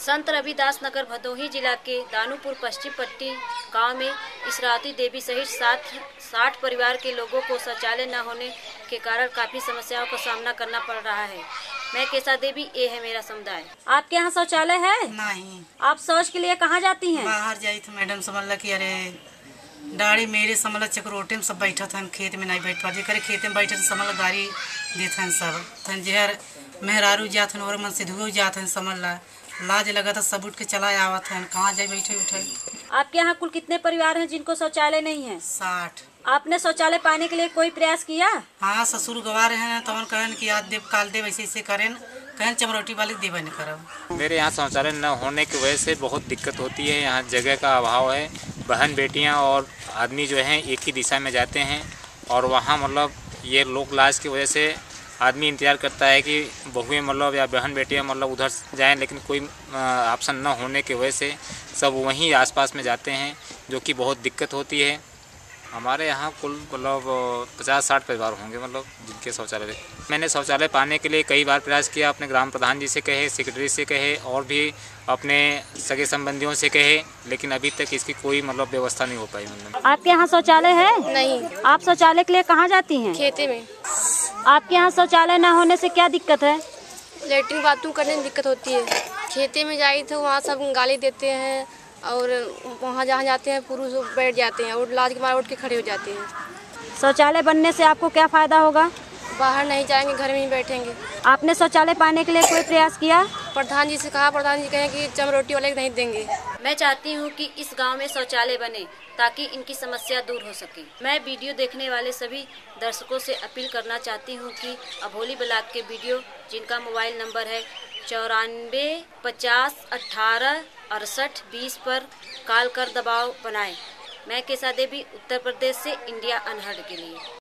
संत रविदास नगर भदोही जिला के दानूपुर पश्चिम पट्टी गाँव में इसराती देवी सहित सात साठ परिवार के लोगों को शौचालय न होने के कारण काफ़ी समस्याओं का सामना करना पड़ रहा है। मैं केसा देवी ये है मेरा समुदाय। आपके यहाँ शौचालय है? नहीं। आप शौच के लिए कहाँ जाती हैं? बाहर जाई तो मैडम समझ कि अरे डाड़ी मेरे समझ चक्रोटे में सब बैठा था खेत में नहीं बैठ पा करे खेत में बैठे समझ गाड़ी देते हैं सब। जहर मेहरारू जात और मन से धुओ जात हैं समझ ला लाज लगा था सब उठ के चला आवत है। कहाँ जाए बैठे उठे। आपके यहाँ कुल कितने परिवार हैं जिनको शौचालय नहीं है? साठ। आपने शौचालय पाने के लिए कोई प्रयास किया? हाँ ससुर गवा रहे हैं तो कहन कि आज देव काल देव ऐसे ऐसे करें। कहन चमरोटी वाली देवे नहीं करब मेरे यहाँ शौचालय न होने की वजह से बहुत दिक्कत होती है। यहाँ जगह का अभाव है। बहन बेटियाँ और आदमी जो हैं एक ही दिशा में जाते हैं। और वहाँ मतलब ये लोक लाज की वजह से आदमी इंतज़ार करता है कि बहुएँ मतलब या बहन बेटियाँ मतलब उधर जाएँ लेकिन कोई ऑप्शन न होने की वजह से सब वहीं आसपास में जाते हैं जो कि बहुत दिक्कत होती है। हमारे यहाँ कुल मतलब पचास साठ परिवार होंगे मतलब जिनके शौचालय। मैंने शौचालय पाने के लिए कई बार प्रयास किया अपने ग्राम प्रधान जी से कहे सेक्रेटरी से कहे और भी अपने सगे संबंधियों से कहे लेकिन अभी तक इसकी कोई मतलब व्यवस्था नहीं हो पाई। मतलब आपके यहाँ शौचालय है? नहीं। आप शौचालय के लिए कहाँ जाती हैं? खेती में। आपके यहाँ शौचालय न होने से क्या दिक्कत है? लेटरिन बाथरूम करने में दिक्कत होती है। खेते में जाए तो वहाँ सब गाली देते हैं और वहाँ जहाँ जाते हैं पुरुष बैठ जाते हैं और लाज के मारे उठ के खड़े हो जाते हैं। शौचालय बनने से आपको क्या फ़ायदा होगा? बाहर नहीं जाएँगे घर में ही बैठेंगे। आपने शौचालय पाने के लिए कोई प्रयास किया? प्रधान जी से कहा प्रधान जी कहें कि चम रोटी वाले नहीं देंगे। मैं चाहती हूँ कि इस गाँव में शौचालय बने ताकि इनकी समस्या दूर हो सके। मैं वीडियो देखने वाले सभी दर्शकों से अपील करना चाहती हूँ कि अभोली ब्लाक के वीडियो, जिनका मोबाइल नंबर है चौरानवे पचास अट्ठारह अड़सठ बीस पर कॉल कर दबाव बनाएँ। मैं केसा देवी उत्तर प्रदेश से, इंडिया अनहर्ड के लिए।